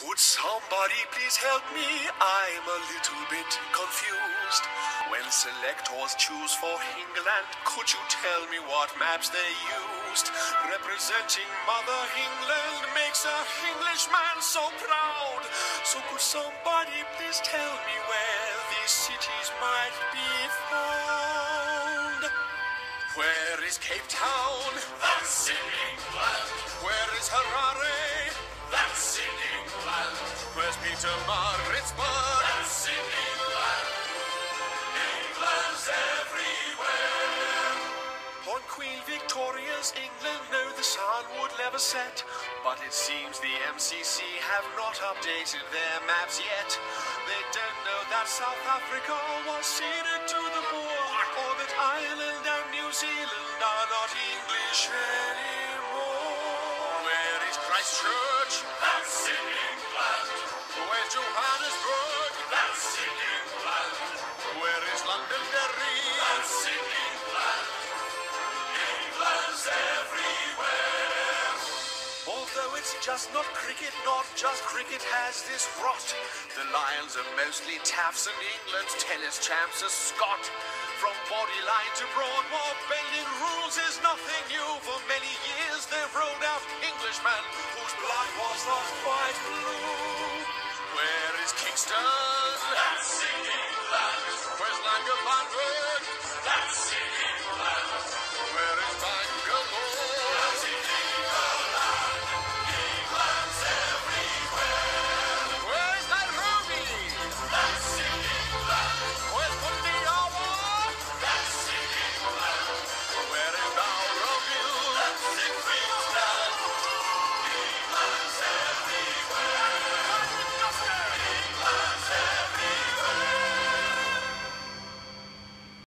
Could somebody please help me? I'm a little bit confused. When selectors choose for England, could you tell me what maps they used? Representing Mother England makes a Englishman so proud. So could somebody please tell me where these cities might be found? Where is Cape Town? That's in England. Where is Harare? Pietermaritzburg? That's in England. England's everywhere. On Queen Victoria's England, no, the sun would never set. But it seems the MCC have not updated their maps yet. They don't know that South Africa was ceded to the Boer, or that Ireland and New Zealand are not English anymore. Where is Christchurch? It's just not cricket, not just cricket has this rot. The Lions are mostly taffs and England's tennis champs are Scott. From bodyline to Broadmoor, bending rules is nothing new. For many years they've rolled out Englishmen whose blood was not quite blue. Where is Kingston?